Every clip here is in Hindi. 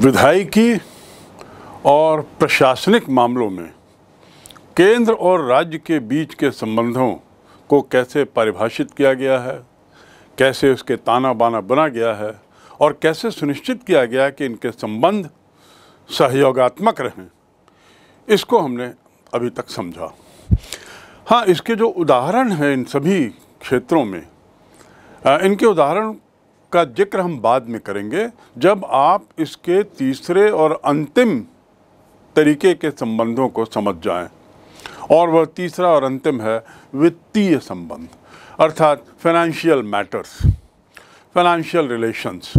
विधायिकी और प्रशासनिक मामलों में केंद्र और राज्य के बीच के संबंधों को कैसे परिभाषित किया गया है, कैसे उसके ताना बाना बना गया है और कैसे सुनिश्चित किया गया कि इनके संबंध सहयोगात्मक रहें, इसको हमने अभी तक समझा। हाँ इसके जो उदाहरण हैं इन सभी क्षेत्रों में इनके उदाहरण का ज़िक्र हम बाद में करेंगे, जब आप इसके तीसरे और अंतिम तरीके के संबंधों को समझ जाएँ। और वह तीसरा और अंतिम है वित्तीय संबंध, अर्थात फाइनेंशियल मैटर्स फाइनेंशियल रिलेशंस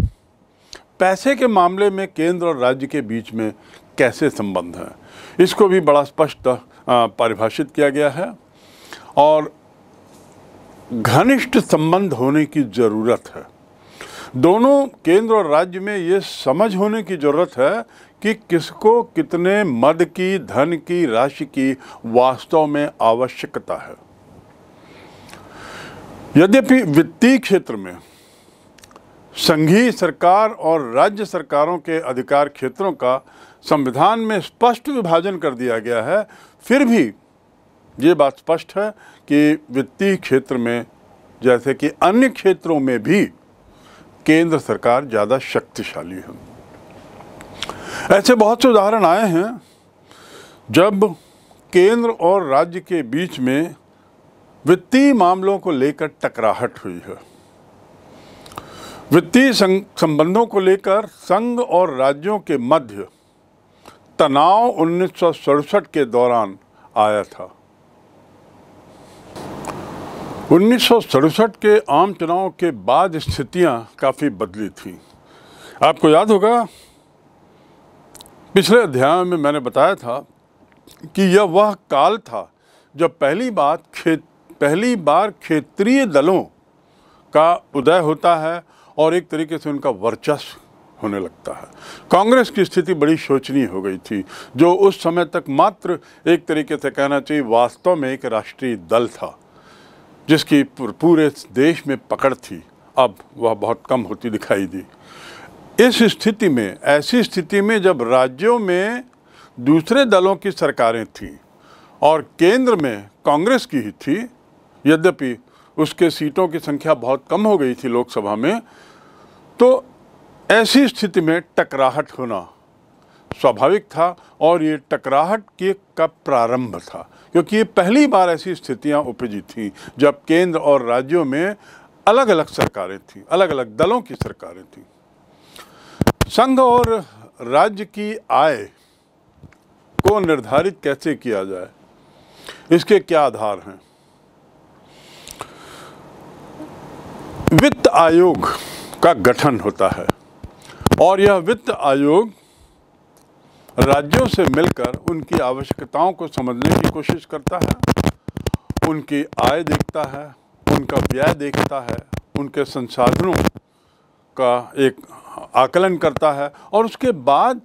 पैसे के मामले में केंद्र और राज्य के बीच में कैसे संबंध हैं, इसको भी बड़ा स्पष्ट परिभाषित किया गया है। और घनिष्ठ संबंध होने की ज़रूरत है। दोनों केंद्र और राज्य में ये समझ होने की ज़रूरत है कि किसको कितने मद की, धन की, राशि की वास्तव में आवश्यकता है। यद्यपि वित्तीय क्षेत्र में संघीय सरकार और राज्य सरकारों के अधिकार क्षेत्रों का संविधान में स्पष्ट विभाजन कर दिया गया है, फिर भी ये बात स्पष्ट है कि वित्तीय क्षेत्र में, जैसे कि अन्य क्षेत्रों में भी केंद्र सरकार ज़्यादा शक्तिशाली है। ऐसे बहुत से उदाहरण आए हैं, जब केंद्र और राज्य के बीच में वित्तीय मामलों को लेकर टकराहट हुई है। वित्तीय संबंधों को लेकर संघ और राज्यों के मध्य तनाव उन्नीस सौ सड़सठ के दौरान आया था। उन्नीस सौ सड़सठ के आम चुनाव के बाद स्थितियाँ काफ़ी बदली थी। आपको याद होगा, पिछले अध्याय में मैंने बताया था कि यह वह काल था जब पहली बार खेत, पहली बार क्षेत्रीय दलों का उदय होता है और एक तरीके से उनका वर्चस्व होने लगता है। कांग्रेस की स्थिति बड़ी शोचनीय हो गई थी, जो उस समय तक मात्र एक तरीके से कहना चाहिए, वास्तव में एक राष्ट्रीय दल था। जिसकी पूरे देश में पकड़ थी। अब वह बहुत कम होती दिखाई दी। इस स्थिति में, ऐसी स्थिति में जब राज्यों में दूसरे दलों की सरकारें थीं और केंद्र में कांग्रेस की ही थी, यद्यपि उसके सीटों की संख्या बहुत कम हो गई थी लोकसभा में तो ऐसी स्थिति में टकराहट होना स्वाभाविक था और ये टकराहट के का प्रारंभ था। क्योंकि ये पहली बार ऐसी स्थितियाँ उपजी थी, जब केंद्र और राज्यों में अलग अलग सरकारें थीं अलग अलग दलों की सरकारें थीं। संघ और राज्य की आय को निर्धारित कैसे किया जाए, इसके क्या आधार हैं? वित्त आयोग का गठन होता है और यह वित्त आयोग राज्यों से मिलकर उनकी आवश्यकताओं को समझने की कोशिश करता है, उनकी आय देखता है, उनका व्यय देखता है, उनके संसाधनों का एक आकलन करता है और उसके बाद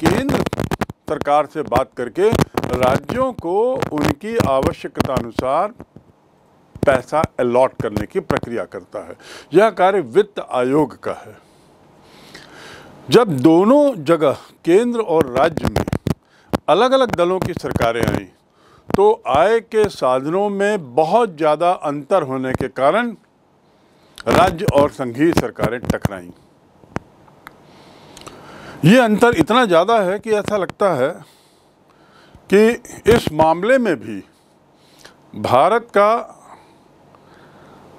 केंद्र सरकार से बात करके राज्यों को उनकी आवश्यकता अनुसार पैसा अलॉट करने की प्रक्रिया करता है। यह कार्य वित्त आयोग का है। जब दोनों जगह, केंद्र और राज्य में अलग अलग दलों की सरकारें आई तो आय के साधनों में बहुत ज़्यादा अंतर होने के कारण राज्य और संघीय सरकारें टकराई। ये अंतर इतना ज़्यादा है कि ऐसा लगता है कि इस मामले में भी भारत का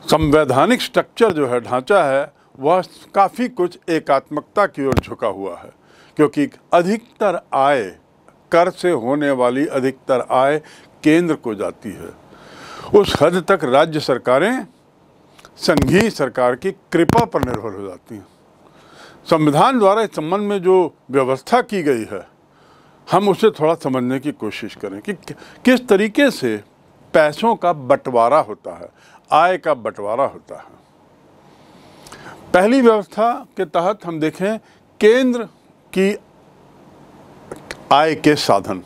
संवैधानिक स्ट्रक्चर जो है, ढांचा है वह काफ़ी कुछ एकात्मकता की ओर झुका हुआ है, क्योंकि अधिकतर आय कर से होने वाली अधिकतर आय केंद्र को जाती है। उस हद तक राज्य सरकारें संघीय सरकार की कृपा पर निर्भर हो जाती हैं। संविधान द्वारा इस संबंध में जो व्यवस्था की गई है, हम उसे थोड़ा समझने की कोशिश करें कि किस तरीके से पैसों का बंटवारा होता है, आय का बंटवारा होता है। पहली व्यवस्था के तहत हम देखें केंद्र की आय के साधन।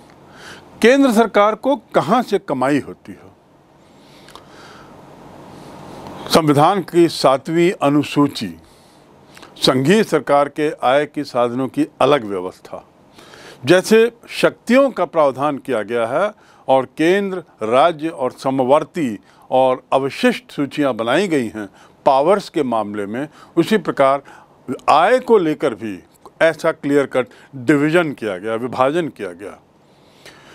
केंद्र सरकार को कहाँ से कमाई होती है? संविधान की सातवीं अनुसूची, संघीय सरकार के आय के साधनों की अलग व्यवस्था। जैसे शक्तियों का प्रावधान किया गया है और केंद्र, राज्य और समवर्ती और अवशिष्ट सूचियाँ बनाई गई हैं पावर्स के मामले में उसी प्रकार आय को लेकर भी ऐसा क्लियर कट डिवीज़न किया गया, विभाजन किया गया।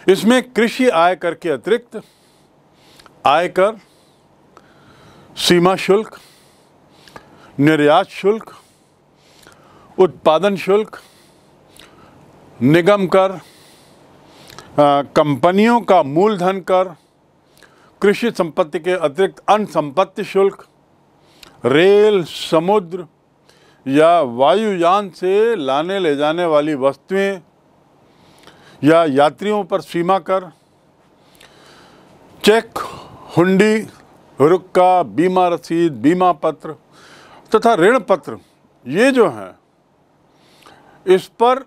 इसमें कृषि आय कर के अतिरिक्त आयकर, सीमा शुल्क, निर्यात शुल्क, उत्पादन शुल्क, निगम कर कंपनियों का मूलधन कर, कृषि संपत्ति के अतिरिक्त अन्य संपत्ति शुल्क रेल, समुद्र या वायुयान से लाने ले जाने वाली वस्तुएँ या यात्रियों पर सीमा कर, चेक, हुंडी, रुक्का, बीमा रसीद, बीमा पत्र तथा ऋण पत्र, ये जो हैं, इस पर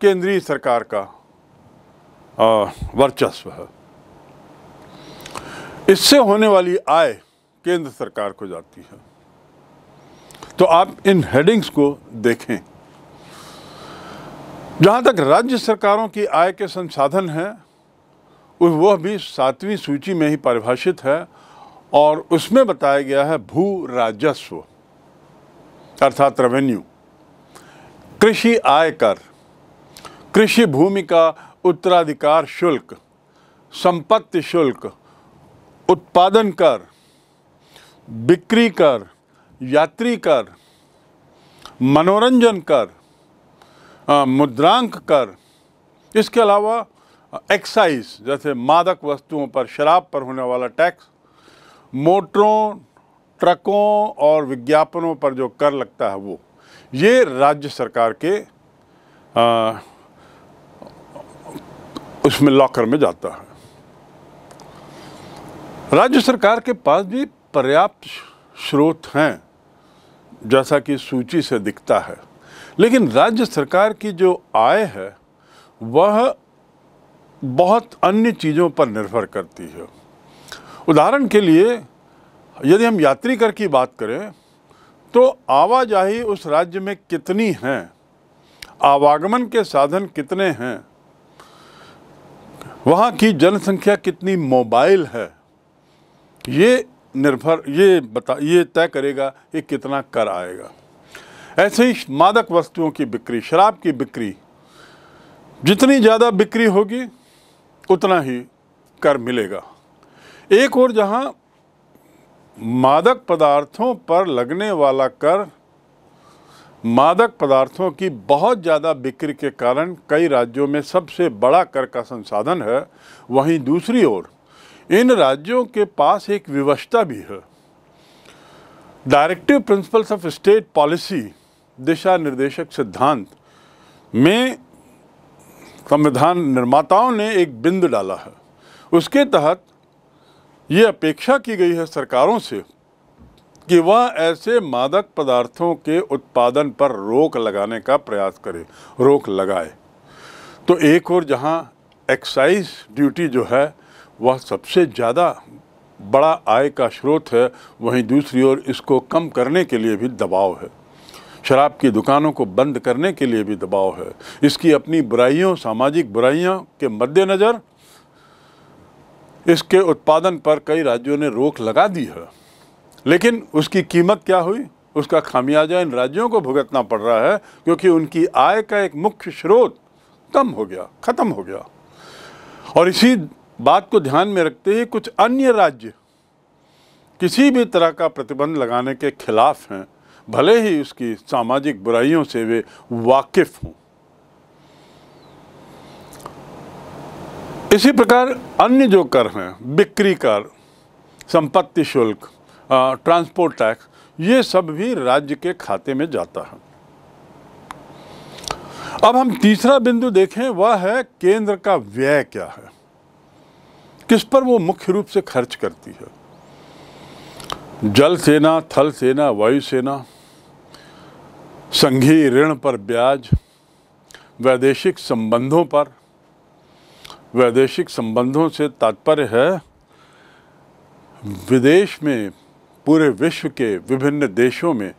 केंद्रीय सरकार का वर्चस्व है। इससे होने वाली आय केंद्र सरकार को जाती है। तो आप इन हेडिंग्स को देखें। जहाँ तक राज्य सरकारों की आय के संसाधन हैं वह भी सातवीं सूची में ही परिभाषित है और उसमें बताया गया है भू राजस्व, अर्थात रेवेन्यू कृषि आय कर, कृषि भूमि का उत्तराधिकार शुल्क, संपत्ति शुल्क, उत्पादन कर, बिक्री कर यात्री कर मनोरंजन कर मुद्रांक कर। इसके अलावा एक्साइज जैसे मादक वस्तुओं पर शराब पर होने वाला टैक्स मोटरों ट्रकों और विज्ञापनों पर जो कर लगता है वो ये राज्य सरकार के आ, उसमें लॉकर में जाता है। राज्य सरकार के पास भी पर्याप्त स्रोत हैं। जैसा कि सूची से दिखता है। लेकिन राज्य सरकार की जो आय है, वह बहुत अन्य चीज़ों पर निर्भर करती है। उदाहरण के लिए, यदि हम यात्री कर की बात करें तो आवाजाही उस राज्य में कितनी है? आवागमन के साधन कितने हैं? वहाँ की जनसंख्या कितनी मोबाइल है? ये निर्भर, ये बता, ये तय करेगा कि कितना कर आएगा। ऐसे ही मादक वस्तुओं की बिक्री, शराब की बिक्री, जितनी ज़्यादा बिक्री होगी, उतना ही कर मिलेगा। एक और जहाँ मादक पदार्थों पर लगने वाला कर, मादक पदार्थों की बहुत ज़्यादा बिक्री के कारण कई राज्यों में सबसे बड़ा कर का संसाधन है, वहीं दूसरी ओर इन राज्यों के पास एक विवशता भी है। Directive principles of state policy दिशा निर्देशक सिद्धांत, में संविधान निर्माताओं ने एक बिंदु डाला है। उसके तहत ये अपेक्षा की गई है सरकारों से कि वह ऐसे मादक पदार्थों के उत्पादन पर रोक लगाने का प्रयास करे, रोक लगाए। तो एक और जहाँ एक्साइज ड्यूटी जो है वह सबसे ज़्यादा बड़ा आय का स्रोत है, वहीं दूसरी ओर इसको कम करने के लिए भी दबाव है। शराब की दुकानों को बंद करने के लिए भी दबाव है। इसकी अपनी बुराइयों, सामाजिक बुराइयों के मद्देनज़र इसके उत्पादन पर कई राज्यों ने रोक लगा दी है। लेकिन उसकी कीमत क्या हुई? उसका खामियाजा इन राज्यों को भुगतना पड़ रहा है, क्योंकि उनकी आय का एक मुख्य स्रोत कम हो गया, ख़त्म हो गया। और इसी बात को ध्यान में रखते हुए कुछ अन्य राज्य किसी भी तरह का प्रतिबंध लगाने के खिलाफ हैं, भले ही उसकी सामाजिक बुराइयों से वे वाकिफ हों। इसी प्रकार अन्य जो कर हैं, बिक्री कर, संपत्ति शुल्क ट्रांसपोर्ट टैक्स, ये सब भी राज्य के खाते में जाता है। अब हम तीसरा बिंदु देखें, वह है केंद्र का व्यय क्या है। किस पर वो मुख्य रूप से खर्च करती है? जल सेना, थल सेना, वायु सेना संघीय ऋण पर ब्याज, वैदेशिक संबंधों पर। वैदेशिक संबंधों से तात्पर्य है, विदेश में, पूरे विश्व के विभिन्न देशों में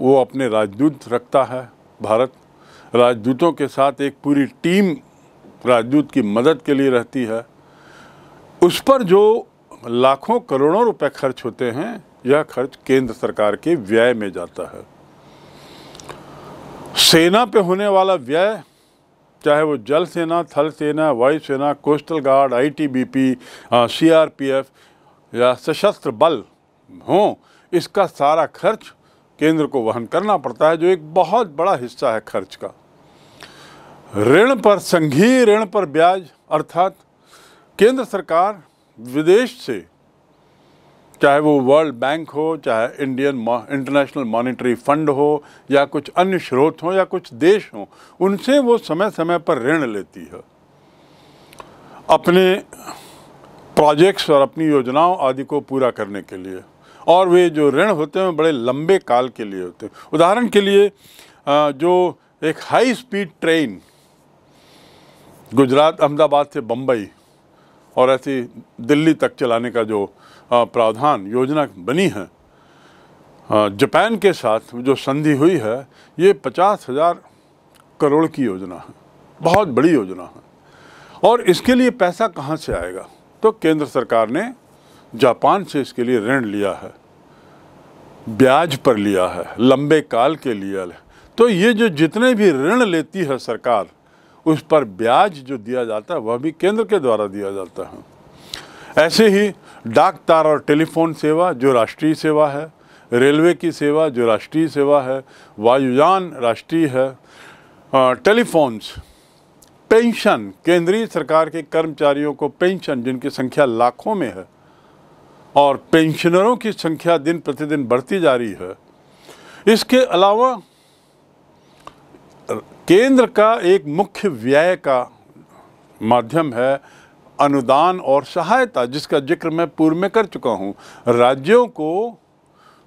वो अपने राजदूत रखता है, भारत। राजदूतों के साथ एक पूरी टीम राजदूत की मदद के लिए रहती है। उस पर जो लाखों करोड़ों रुपए खर्च होते हैं, यह खर्च केंद्र सरकार के व्यय में जाता है। सेना पे होने वाला व्यय, चाहे वो जल सेना, थल सेना, वायु सेना, कोस्टल गार्ड, आईटीबीपी सीआरपीएफ या सशस्त्र बल हो, इसका सारा खर्च केंद्र को वहन करना पड़ता है, जो एक बहुत बड़ा हिस्सा है खर्च का। ऋण पर, संघीय ऋण पर ब्याज, अर्थात केंद्र सरकार विदेश से, चाहे वो वर्ल्ड बैंक हो, चाहे इंडियन इंटरनेशनल मॉनेटरी फंड हो, या कुछ अन्य स्रोत हो, या कुछ देश हो, उनसे वो समय समय पर ऋण लेती है। अपने प्रोजेक्ट्स और अपनी योजनाओं आदि को पूरा करने के लिए। और वे जो ऋण होते हैं बड़े लंबे काल के लिए होते हैं। उदाहरण के लिए जो एक high speed train Gujarat, Ahmedabad से बम्बई और ऐसी दिल्ली तक चलाने का जो प्रावधान, योजना बनी है। जापान के साथ जो संधि हुई है, ये पचास हज़ार करोड़ की योजना है। बहुत बड़ी योजना है। और इसके लिए पैसा कहाँ से आएगा? तो केंद्र सरकार ने जापान से इसके लिए ऋण लिया है। ब्याज पर लिया है। लंबे काल के लिए। तो ये जो जितने भी ऋण लेती है सरकार उस पर ब्याज जो दिया जाता है, वह भी केंद्र के द्वारा दिया जाता है। ऐसे ही डाक तार और टेलीफोन सेवा, जो राष्ट्रीय सेवा है, रेलवे की सेवा, जो राष्ट्रीय सेवा है, वायुयान राष्ट्रीय है टेलीफोन्स, पेंशन, केंद्रीय सरकार के कर्मचारियों को पेंशन, जिनकी संख्या लाखों में है, और पेंशनरों की संख्या दिन प्रतिदिन बढ़ती जा रही है। इसके अलावा केंद्र का एक मुख्य व्यय का माध्यम है अनुदान और सहायता, जिसका ज़िक्र मैं पूर्व में कर चुका हूँ। राज्यों को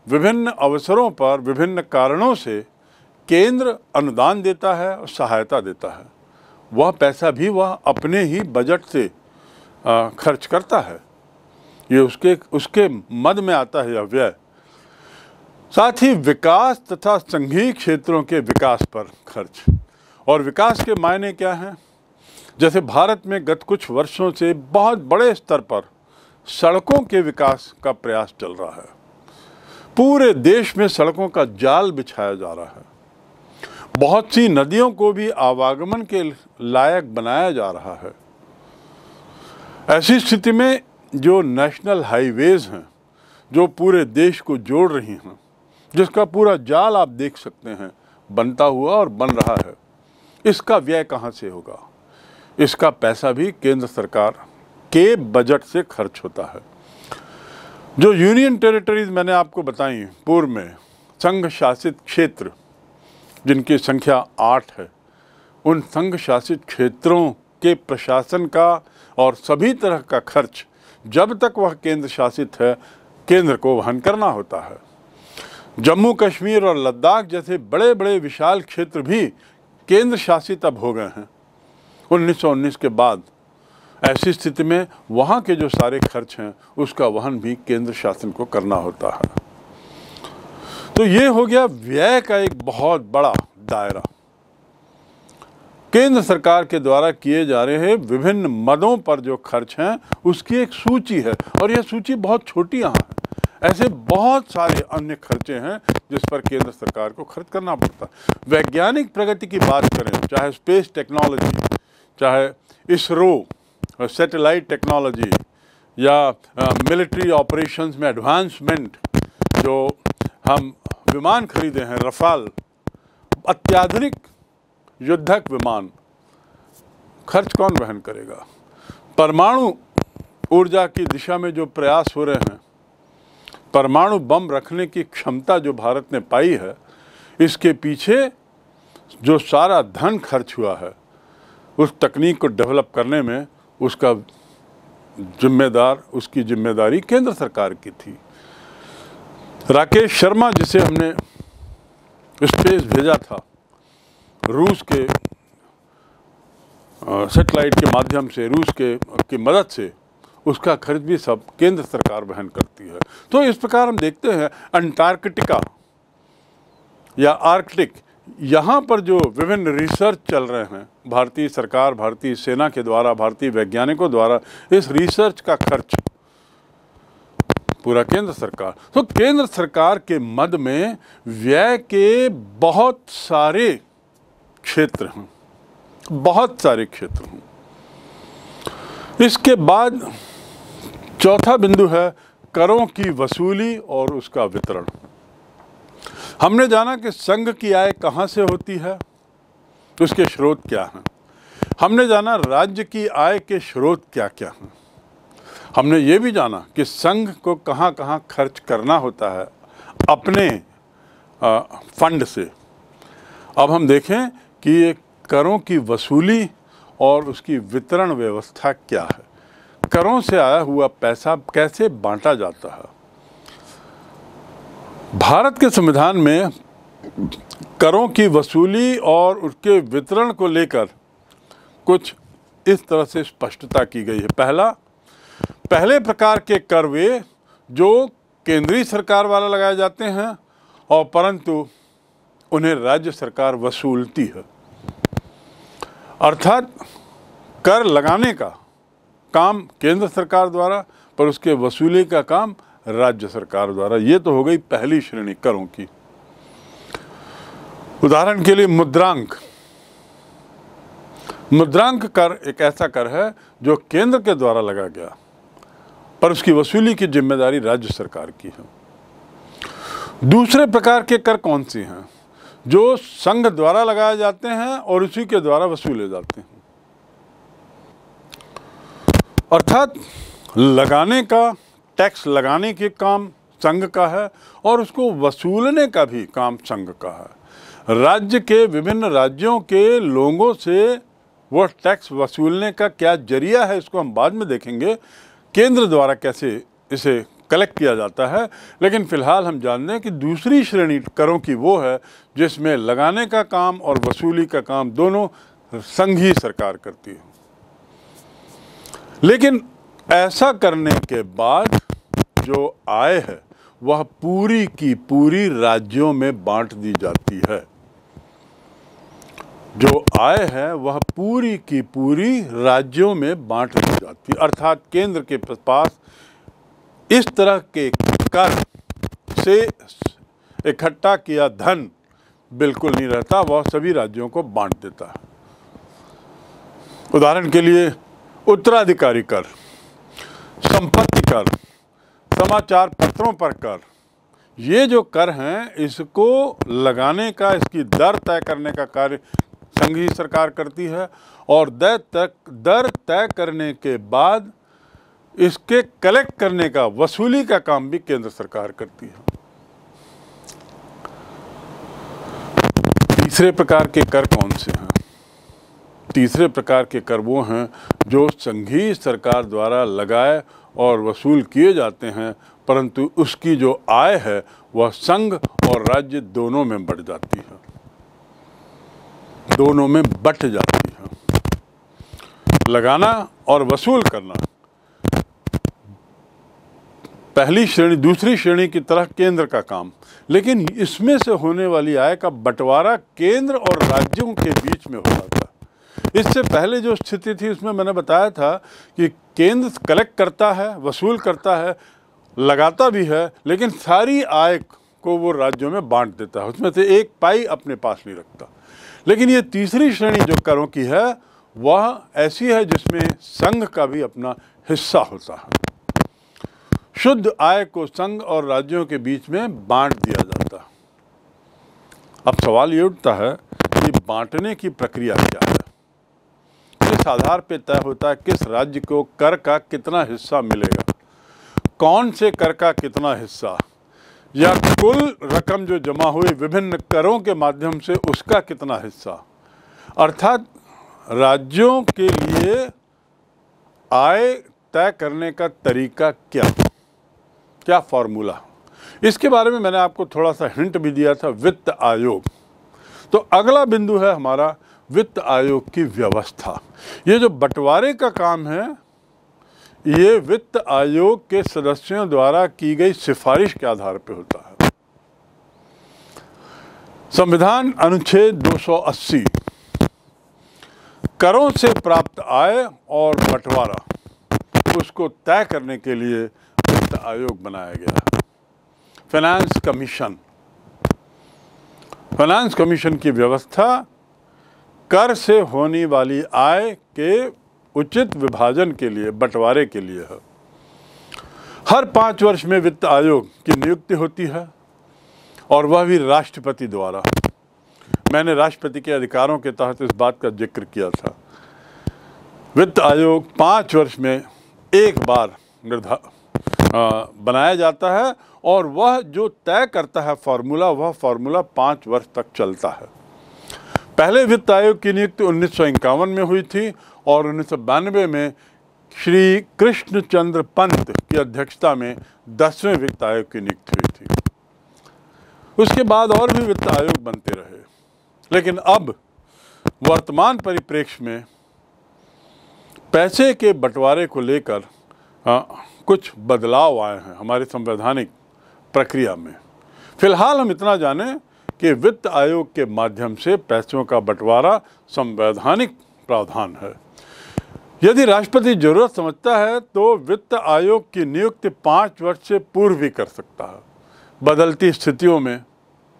विभिन्न अवसरों पर विभिन्न कारणों से केंद्र अनुदान देता है और सहायता देता है। वह पैसा भी वह अपने ही बजट से खर्च करता है। ये उसके उसके मद में आता है यह व्यय। साथ ही विकास तथा संघीय क्षेत्रों के विकास पर खर्च। और विकास के मायने क्या हैं? जैसे भारत में गत कुछ वर्षों से बहुत बड़े स्तर पर सड़कों के विकास का प्रयास चल रहा है। पूरे देश में सड़कों का जाल बिछाया जा रहा है। बहुत सी नदियों को भी आवागमन के लायक बनाया जा रहा है। ऐसी स्थिति में जो नेशनल हाईवेज हैं, जो पूरे देश को जोड़ रही हैं जिसका पूरा जाल आप देख सकते हैं, बनता हुआ और बन रहा है। इसका व्यय कहाँ से होगा? इसका पैसा भी केंद्र सरकार के बजट से खर्च होता है। जो यूनियन टेरिटरीज मैंने आपको बताई, पूर्व में संघ शासित क्षेत्र, जिनकी संख्या आठ है, उन संघ शासित क्षेत्रों के प्रशासन का और सभी तरह का खर्च, जब तक वह केंद्र शासित है, केंद्र को वहन करना होता है। जम्मू कश्मीर और लद्दाख जैसे बड़े बड़े विशाल क्षेत्र भी केंद्र शासित अब हो गए हैं। 1919 के बाद ऐसी स्थिति में वहाँ के जो सारे खर्च हैं, उसका वहन भी केंद्र शासन को करना होता है। तो ये हो गया व्यय का एक बहुत बड़ा दायरा। केंद्र सरकार के द्वारा किए जा रहे हैं विभिन्न मदों पर जो खर्च हैं, उसकी एक सूची है और यह सूची बहुत छोटी यहाँ है। ऐसे बहुत सारे अन्य खर्चे हैं जिस पर केंद्र सरकार को खर्च करना पड़ता है। वैज्ञानिक प्रगति की बात करें, चाहे स्पेस टेक्नोलॉजी, चाहे इसरो, सैटेलाइट टेक्नोलॉजी, या मिलिट्री ऑपरेशंस में एडवांसमेंट, जो हम विमान खरीदे हैं, रफाल, अत्याधुनिक युद्धक विमान, खर्च कौन वहन करेगा? परमाणु ऊर्जा की दिशा में जो प्रयास हो रहे हैं परमाणु बम रखने की क्षमता जो भारत ने पाई है, इसके पीछे जो सारा धन खर्च हुआ है, उस तकनीक को डेवलप करने में उसका जिम्मेदार, उसकी ज़िम्मेदारी केंद्र सरकार की थी। राकेश शर्मा जिसे हमने स्पेस भेजा था, रूस के सेटेलाइट के माध्यम से, रूस के, की मदद से उसका खर्च भी सब केंद्र सरकार वहन करती है। तो इस प्रकार हम देखते हैं, अंटार्कटिका या आर्कटिक, यहाँ पर जो विभिन्न रिसर्च चल रहे हैं, भारतीय सरकार, भारतीय सेना के द्वारा, भारतीय वैज्ञानिकों द्वारा, इस रिसर्च का खर्च पूरा केंद्र सरकार। तो केंद्र सरकार के मद में व्यय के बहुत सारे क्षेत्र हैं, बहुत सारे क्षेत्र हैं। इसके बाद चौथा बिंदु है करों की वसूली और उसका वितरण। हमने जाना कि संघ की आय कहाँ से होती है उसके स्रोत क्या हैं। हमने जाना राज्य की आय के स्रोत क्या क्या हैं। हमने ये भी जाना कि संघ को कहाँ कहाँ खर्च करना होता है अपने आ, फंड से। अब हम देखें कि ये करों की वसूली और उसकी वितरण व्यवस्था क्या है। करों से आया हुआ पैसा कैसे बांटा जाता है? भारत के संविधान में करों की वसूली और उसके वितरण को लेकर कुछ इस तरह से स्पष्टता की गई है। पहला, पहले प्रकार के कर वे जो केंद्रीय सरकार वाला लगाए जाते हैं और परंतु उन्हें राज्य सरकार वसूलती है। अर्थात कर लगाने का काम केंद्र सरकार द्वारा, पर उसके वसूली का काम राज्य सरकार द्वारा। ये तो हो गई पहली श्रेणी करों की। उदाहरण के लिए मुद्रांक। मुद्रांक कर एक ऐसा कर है जो केंद्र के द्वारा लगा गया, पर उसकी वसूली की ज़िम्मेदारी राज्य सरकार की है। दूसरे प्रकार के कर कौन से हैं? जो संघ द्वारा लगाए जाते हैं और उसी के द्वारा वसूले जाते हैं। अर्थात लगाने का, टैक्स लगाने के काम संघ का है और उसको वसूलने का भी काम संघ का है। राज्य के विभिन्न राज्यों के लोगों से वह टैक्स वसूलने का क्या ज़रिया है, इसको हम बाद में देखेंगे। केंद्र द्वारा कैसे इसे कलेक्ट किया जाता है, लेकिन फ़िलहाल हम जानते हैं कि दूसरी श्रेणी करों की वो है, जिसमें लगाने का काम और वसूली का काम दोनों संघ ही सरकार करती है। लेकिन ऐसा करने के बाद जो आय है, वह पूरी की पूरी राज्यों में बांट दी जाती है। जो आय है, वह पूरी की पूरी राज्यों में बांट दी जाती है। अर्थात केंद्र के पास इस तरह के कर से इकट्ठा किया धन बिल्कुल नहीं रहता, वह सभी राज्यों को बांट देता है। उदाहरण के लिए उत्तराधिकारी कर, संपत्ति कर, समाचार पत्रों पर कर। ये जो कर हैं, इसको लगाने का, इसकी दर तय करने का कार्य संघीय सरकार करती है और दर तक, दर तय करने के बाद इसके कलेक्ट करने का, वसूली का काम भी केंद्र सरकार करती है। तीसरे प्रकार के कर कौन से हैं? तीसरे प्रकार के कर वो हैं, जो संघीय सरकार द्वारा लगाए और वसूल किए जाते हैं, परंतु उसकी जो आय है, वह संघ और राज्य दोनों में बढ़ जाती है। दोनों में बट जाती है। लगाना और वसूल करना। पहली श्रेणी, दूसरी श्रेणी की तरह केंद्र का काम। लेकिन इसमें से होने वाली आय का बंटवारा केंद्र और राज्यों के बीच में हो जाता था इससे पहले जो स्थिति थी, उसमें मैंने बताया था कि केंद्र कलेक्ट करता है, वसूल करता है लगाता भी है, लेकिन सारी आय को वो राज्यों में बांट देता है। उसमें से एक पाई अपने पास नहीं रखता। लेकिन ये तीसरी श्रेणी जो करों की है, वह ऐसी है जिसमें संघ का भी अपना हिस्सा होता है। शुद्ध आय को संघ और राज्यों के बीच में बांट दिया जाता है। अब सवाल ये उठता है कि बांटने की प्रक्रिया क्या किस आधार पर तय होता है किस राज्य को कर का कितना हिस्सा मिलेगा। कौन से कर का कितना हिस्सा, या कुल रकम जो जमा हुई विभिन्न करों के माध्यम से उसका कितना हिस्सा। अर्थात राज्यों के लिए आय तय करने का तरीका क्या क्या फॉर्मूला। इसके बारे में मैंने आपको थोड़ा सा हिंट भी दिया था वित्त आयोग। तो अगला बिंदु है हमारा वित्त आयोग की व्यवस्था। ये जो बंटवारे का काम है, ये वित्त आयोग के सदस्यों द्वारा की गई सिफारिश के आधार पर होता है। संविधान अनुच्छेद 280 करों से प्राप्त आय और बंटवारा, उसको तय करने के लिए वित्त आयोग बनाया गया है। फाइनेंस कमीशन फाइनेंस कमीशन की व्यवस्था कर से होने वाली आय के उचित विभाजन के लिए, बंटवारे के लिए है। हर पाँच वर्ष में वित्त आयोग की नियुक्ति होती है और वह भी राष्ट्रपति द्वारा। मैंने राष्ट्रपति के अधिकारों के तहत इस बात का ज़िक्र किया था। वित्त आयोग पाँच वर्ष में एक बार निर्धा बनाया जाता है और वह जो तय करता है फार्मूला वह फार्मूला पाँच वर्ष तक चलता है। पहले वित्त आयोग की नियुक्ति उन्नीस सौ इक्यावन में हुई थी और उन्नीस सौ बानवे में श्री कृष्णचंद्र पंत की अध्यक्षता में दसवें वित्त आयोग की नियुक्ति हुई थी। उसके बाद और भी वित्त आयोग बनते रहे। लेकिन अब वर्तमान परिप्रेक्ष्य में पैसे के बंटवारे को लेकर कुछ बदलाव आए हैं हमारे संवैधानिक प्रक्रिया में। फ़िलहाल हम इतना जानें कि वित्त आयोग के माध्यम से पैसों का बंटवारा संवैधानिक प्रावधान है। यदि राष्ट्रपति ज़रूरत समझता है तो वित्त आयोग की नियुक्ति पाँच वर्ष से पूर्व भी कर सकता है। बदलती स्थितियों में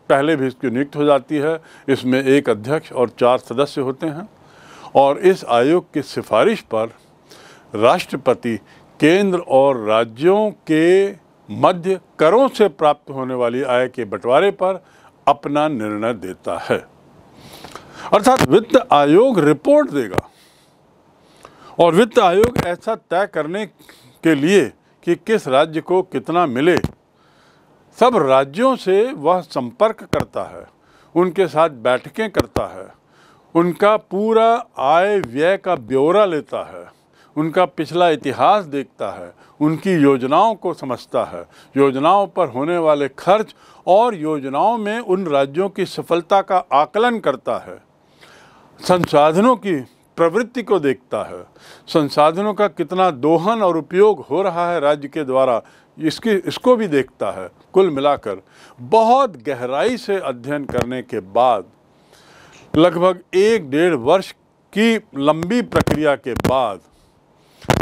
पहले भी इसकी नियुक्ति हो जाती है। इसमें एक अध्यक्ष और चार सदस्य होते हैं और इस आयोग की सिफारिश पर राष्ट्रपति केंद्र और राज्यों के मध्य करों से प्राप्त होने वाली आय के बंटवारे पर अपना निर्णय देता है। अर्थात वित्त आयोग रिपोर्ट देगा। और वित्त आयोग ऐसा तय करने के लिए कि किस राज्य को कितना मिले, सब राज्यों से वह संपर्क करता है, उनके साथ बैठकें करता है, उनका पूरा आय व्यय का ब्यौरा लेता है, उनका पिछला इतिहास देखता है उनकी योजनाओं को समझता है। योजनाओं पर होने वाले खर्च और योजनाओं में उन राज्यों की सफलता का आकलन करता है। संसाधनों की प्रवृत्ति को देखता है। संसाधनों का कितना दोहन और उपयोग हो रहा है राज्य के द्वारा, इसकी, इसको भी देखता है। कुल मिलाकर बहुत गहराई से अध्ययन करने के बाद, लगभग एक डेढ़ वर्ष की लंबी प्रक्रिया के बाद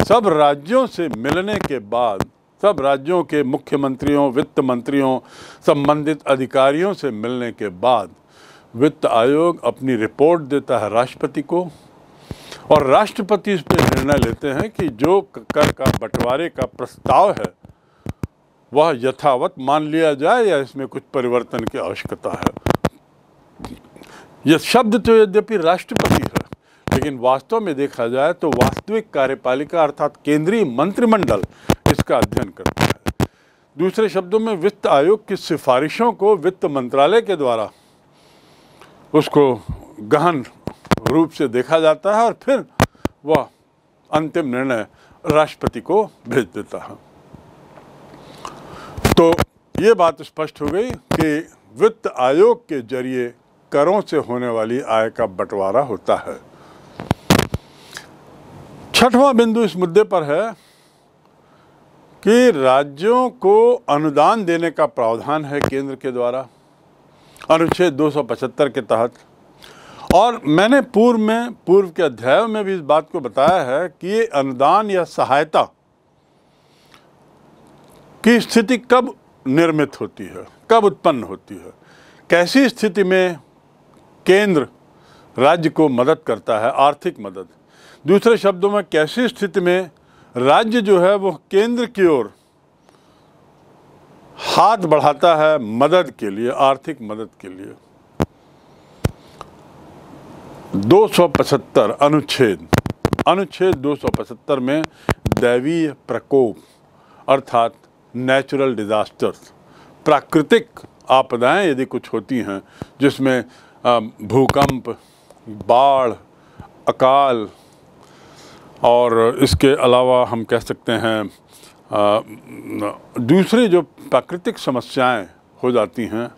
सब राज्यों से मिलने के बाद, सब राज्यों के मुख्यमंत्रियों, वित्त मंत्रियों, संबंधित अधिकारियों से मिलने के बाद, वित्त आयोग अपनी रिपोर्ट देता है राष्ट्रपति को। और राष्ट्रपति इस पर निर्णय लेते हैं कि जो कर का बंटवारे का प्रस्ताव है, वह यथावत मान लिया जाए या इसमें कुछ परिवर्तन की आवश्यकता है। यह शब्द तो यद्यपि राष्ट्रपति लेकिन वास्तव में देखा जाए तो वास्तविक कार्यपालिका अर्थात केंद्रीय मंत्रिमंडल इसका अध्ययन करता है। दूसरे शब्दों में, वित्त आयोग की सिफारिशों को वित्त मंत्रालय के द्वारा उसको गहन रूप से देखा जाता है और फिर वह अंतिम निर्णय राष्ट्रपति को भेज देता है। तो ये बात स्पष्ट हो गई कि वित्त आयोग के ज़रिए करों से होने वाली आय का बंटवारा होता है। छठवां बिंदु इस मुद्दे पर है कि राज्यों को अनुदान देने का प्रावधान है केंद्र के द्वारा, अनुच्छेद 275 के तहत। और मैंने पूर्व में, पूर्व के अध्यायों में भी इस बात को बताया है कि ये अनुदान या सहायता की स्थिति कब निर्मित होती है, कब उत्पन्न होती है, कैसी स्थिति में केंद्र राज्य को मदद करता है, आर्थिक मदद। दूसरे शब्दों में, कैसी स्थिति में राज्य जो है वो केंद्र की ओर हाथ बढ़ाता है मदद के लिए, आर्थिक मदद के लिए? 275 अनुच्छेद अनुच्छेद 275 में दैवीय प्रकोप अर्थात नेचुरल डिजास्टर्स प्राकृतिक आपदाएँ यदि कुछ होती हैं, जिसमें भूकंप, बाढ़, अकाल और इसके अलावा हम कह सकते हैं दूसरी जो प्राकृतिक समस्याएँ हो जाती हैं,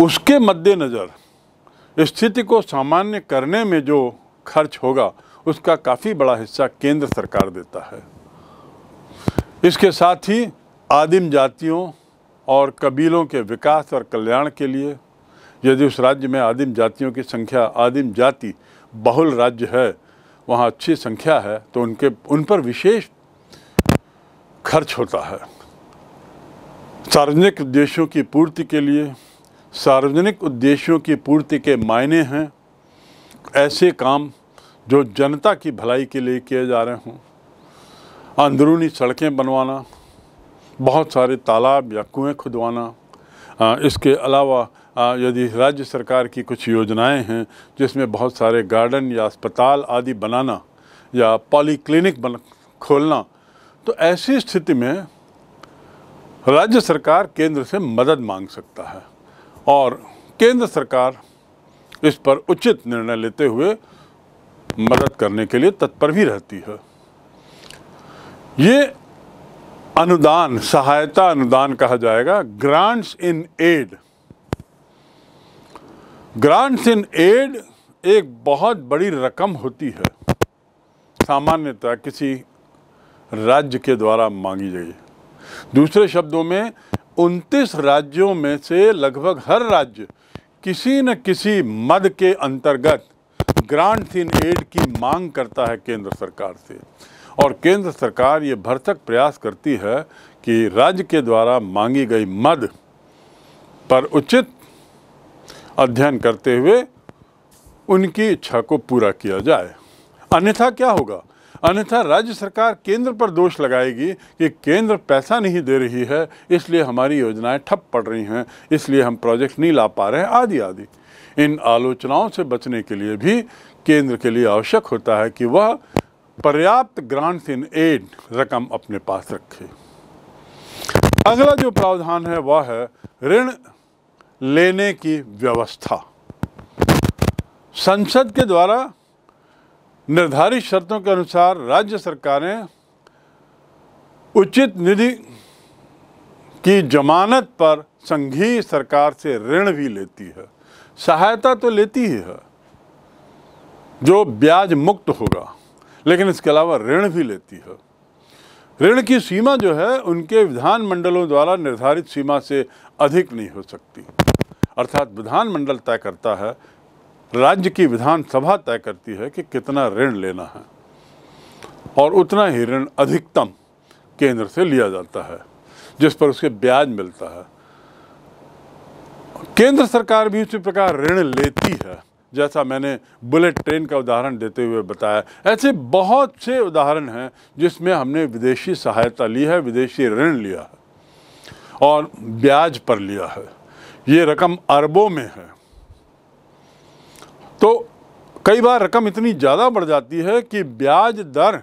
उसके मद्देनज़र स्थिति को सामान्य करने में जो खर्च होगा, उसका काफ़ी बड़ा हिस्सा केंद्र सरकार देता है। इसके साथ ही आदिम जातियों और कबीलों के विकास और कल्याण के लिए, यदि उस राज्य में आदिम जातियों की संख्या, आदिम जाति बहुल राज्य है वहाँ अच्छी संख्या है तो उनके, उन पर विशेष खर्च होता है। सार्वजनिक उद्देश्यों की पूर्ति के लिए, सार्वजनिक उद्देश्यों की पूर्ति के मायने हैं, ऐसे काम जो जनता की भलाई के लिए किए जा रहे हों। अंदरूनी सड़कें बनवाना, बहुत सारे तालाब या कुएँ खुदवाना इसके अलावा यदि राज्य सरकार की कुछ योजनाएँ हैं, जिसमें बहुत सारे गार्डन या अस्पताल आदि बनाना या पॉलीक्लिनिक बन, खोलना तो ऐसी स्थिति में राज्य सरकार केंद्र से मदद मांग सकता है। और केंद्र सरकार इस पर उचित निर्णय लेते हुए मदद करने के लिए तत्पर भी रहती है। ये अनुदान, सहायता अनुदान कहा जाएगा grants in aid grants in aid एक बहुत बड़ी रकम होती है। सामान्यतः किसी राज्य के द्वारा मांगी गई दूसरे शब्दों में 29 राज्यों में से लगभग हर राज्य किसी न किसी मद के अंतर्गत ग्रांट इन एड की मांग करता है केंद्र सरकार से। और केंद्र सरकार ये भरसक प्रयास करती है कि राज्य के द्वारा मांगी गई मद पर उचित अध्ययन करते हुए उनकी इच्छा को पूरा किया जाए। अन्यथा क्या होगा? अन्यथा राज्य सरकार केंद्र पर दोष लगाएगी कि केंद्र पैसा नहीं दे रही है, इसलिए हमारी योजनाएँ ठप पड़ रही हैं, इसलिए हम प्रोजेक्ट नहीं ला पा रहे हैं आदि आदि इन आलोचनाओं से बचने के लिए भी केंद्र के लिए आवश्यक होता है कि वह पर्याप्त ग्रांट्स इन एड रकम अपने पास रखे। अगला जो प्रावधान है, वह है ऋण लेने की व्यवस्था। संसद के द्वारा निर्धारित शर्तों के अनुसार राज्य सरकारें उचित निधि की जमानत पर संघीय सरकार से ऋण भी लेती है। सहायता तो लेती ही है, जो ब्याज मुक्त होगा, लेकिन इसके अलावा ऋण भी लेती है। ऋण की सीमा जो है, उनके विधानमंडलों द्वारा निर्धारित सीमा से अधिक नहीं हो सकती। अर्थात विधानमंडल तय करता है, राज्य की विधानसभा तय करती है कि कितना ऋण लेना है। और उतना ही ऋण अधिकतम केंद्र से लिया जाता है, जिस पर उसके ब्याज मिलता है। केंद्र सरकार भी उसी प्रकार ऋण लेती है, जैसा मैंने बुलेट ट्रेन का उदाहरण देते हुए बताया। ऐसे बहुत से उदाहरण हैं जिसमें हमने विदेशी सहायता ली है, विदेशी ऋण लिया है, और ब्याज पर लिया है। ये रकम अरबों में है। तो कई बार रकम इतनी ज़्यादा बढ़ जाती है कि ब्याज दर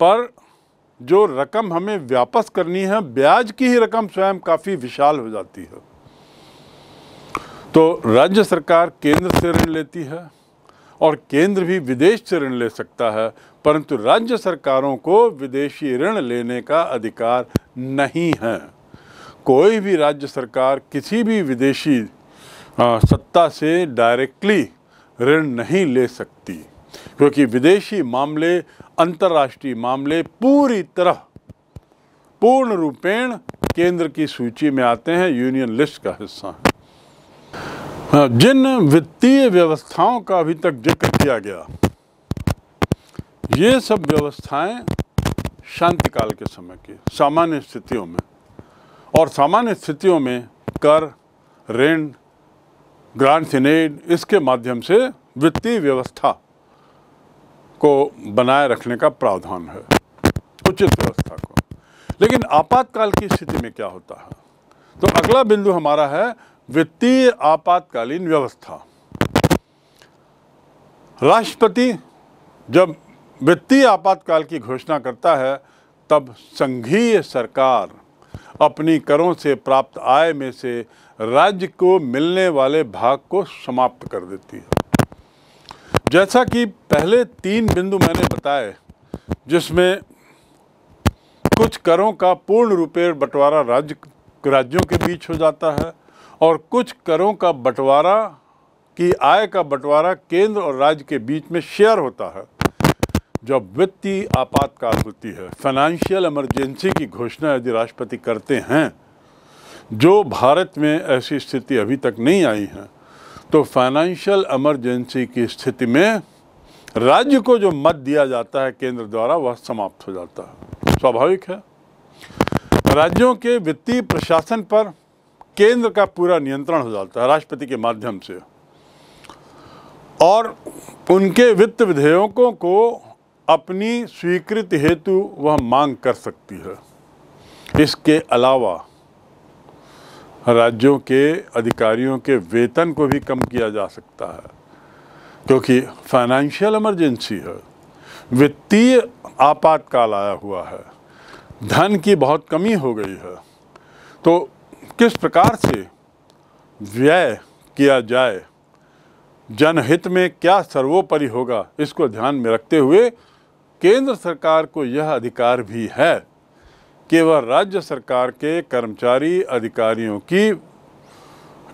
पर जो रकम हमें वापस करनी है, ब्याज की ही रकम स्वयं काफ़ी विशाल हो जाती है। तो राज्य सरकार केंद्र से ऋण लेती है और केंद्र भी विदेश से ऋण ले सकता है, परंतु राज्य सरकारों को विदेशी ऋण लेने का अधिकार नहीं है। कोई भी राज्य सरकार किसी भी विदेशी सत्ता से डायरेक्टली ऋण नहीं ले सकती, क्योंकि विदेशी मामले, अंतर्राष्ट्रीय मामले पूरी तरह पूर्ण रूपेण केंद्र की सूची में आते हैं यूनियन लिस्ट का हिस्सा। है जिन वित्तीय व्यवस्थाओं का अभी तक ज़िक्र किया गया, ये सब व्यवस्थाएँ शांति काल के समय की, सामान्य स्थितियों में। और सामान्य स्थितियों में कर, ऋण ग्रांट सिनेड इसके माध्यम से वित्तीय व्यवस्था को बनाए रखने का प्रावधान है, उचित व्यवस्था को। लेकिन आपातकाल की स्थिति में क्या होता है? तो अगला बिंदु हमारा है वित्तीय आपातकालीन व्यवस्था। राष्ट्रपति जब वित्तीय आपातकाल की घोषणा करता है, तब संघीय सरकार अपनी करों से प्राप्त आय में से राज्य को मिलने वाले भाग को समाप्त कर देती है। जैसा कि पहले तीन बिंदु मैंने बताए, जिसमें कुछ करों का पूर्ण रूपे बंटवारा राज्य, राज्यों के बीच हो जाता है और कुछ करों का बंटवारा, की आय का बंटवारा केंद्र और राज्य के बीच में शेयर होता है। जब वित्तीय आपातकाल होती है फाइनेंशियल इमरजेंसी की घोषणा यदि राष्ट्रपति करते हैं, जो भारत में ऐसी स्थिति अभी तक नहीं आई है तो फाइनेंशियल इमरजेंसी की स्थिति में राज्य को जो मत दिया जाता है केंद्र द्वारा, वह समाप्त हो जाता है। स्वाभाविक है। राज्यों के वित्तीय प्रशासन पर केंद्र का पूरा नियंत्रण हो जाता है राष्ट्रपति के माध्यम से। और उनके वित्त विधेयकों को अपनी स्वीकृत हेतु वह मांग कर सकती है। इसके अलावा राज्यों के अधिकारियों के वेतन को भी कम किया जा सकता है, क्योंकि फाइनेंशियल इमरजेंसी है। वित्तीय आपातकाल आया हुआ है। धन की बहुत कमी हो गई है। तो किस प्रकार से व्यय किया जाए? जनहित में क्या सर्वोपरि होगा? इसको ध्यान में रखते हुए केंद्र सरकार को यह अधिकार भी है कि वह राज्य सरकार के कर्मचारी अधिकारियों की,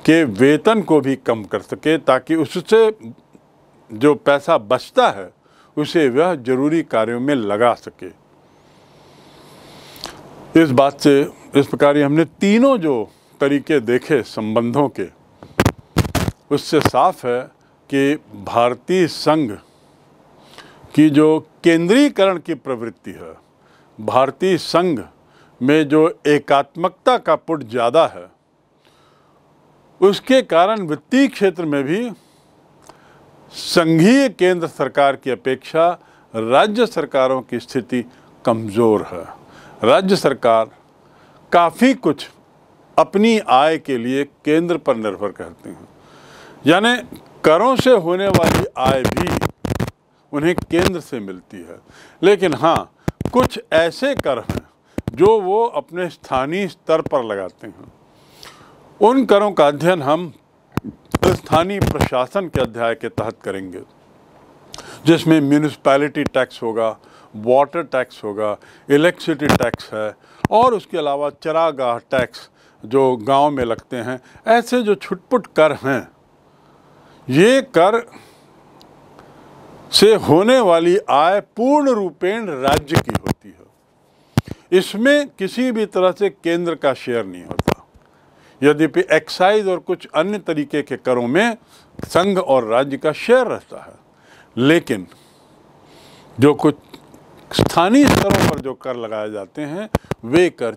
के वेतन को भी कम कर सके ताकि उससे जो पैसा बचता है, उसे वह ज़रूरी कार्यों में लगा सके। इस बात से, इस प्रकार हमने तीनों जो तरीके देखे संबंधों के, उससे साफ़ है कि भारतीय संघ की जो केंद्रीकरण की प्रवृत्ति है, भारतीय संघ में जो एकात्मकता का पुट ज़्यादा है, उसके कारण वित्तीय क्षेत्र में भी संघीय केंद्र सरकार की अपेक्षा राज्य सरकारों की स्थिति कमज़ोर है। राज्य सरकार काफ़ी कुछ अपनी आय के लिए केंद्र पर निर्भर करती हैं। यानी करों से होने वाली आय भी उन्हें केंद्र से मिलती है। लेकिन हाँ कुछ ऐसे कर हैं जो वो अपने स्थानीय स्तर पर लगाते हैं। उन करों का अध्ययन हम स्थानीय प्रशासन के अध्याय के तहत करेंगे, जिसमें म्यूनिसपैलिटी टैक्स होगा वाटर टैक्स होगा इलेक्ट्रिसिटी टैक्स है, और उसके अलावा चरागाह टैक्स जो गाँव में लगते हैं, ऐसे जो छुटपुट कर हैं, ये कर से होने वाली आय पूर्ण रूपेण राज्य की होती है। इसमें किसी भी तरह से केंद्र का शेयर नहीं होता। यद्यपि एक्साइज और कुछ अन्य तरीके के करों में संघ और राज्य का शेयर रहता है। लेकिन जो कुछ स्थानीय स्तरों पर जो कर लगाए जाते हैं, वे कर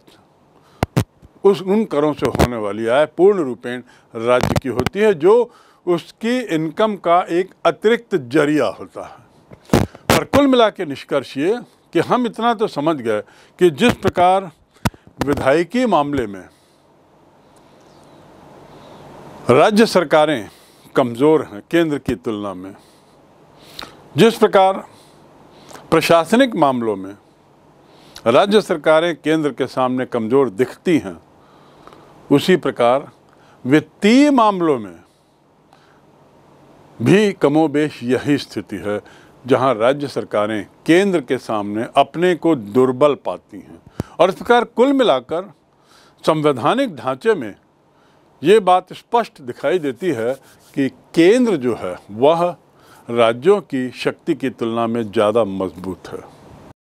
उस उन करों से होने वाली आय पूर्ण रूपेण राज्य की होती है, जो उसकी इनकम का एक अतिरिक्त ज़रिया होता है। पर कुल मिला के निष्कर्ष ये कि हम इतना तो समझ गए कि जिस प्रकार विधायकी मामले में राज्य सरकारें कमज़ोर हैं केंद्र की तुलना में, जिस प्रकार प्रशासनिक मामलों में राज्य सरकारें केंद्र के सामने कमज़ोर दिखती हैं, उसी प्रकार वित्तीय मामलों में भी कमोबेश यही स्थिति है, जहाँ राज्य सरकारें केंद्र के सामने अपने को दुर्बल पाती हैं। और इस प्रकार कुल मिलाकर संवैधानिक ढांचे में ये बात स्पष्ट दिखाई देती है कि केंद्र जो है, वह राज्यों की शक्ति की तुलना में ज़्यादा मज़बूत है।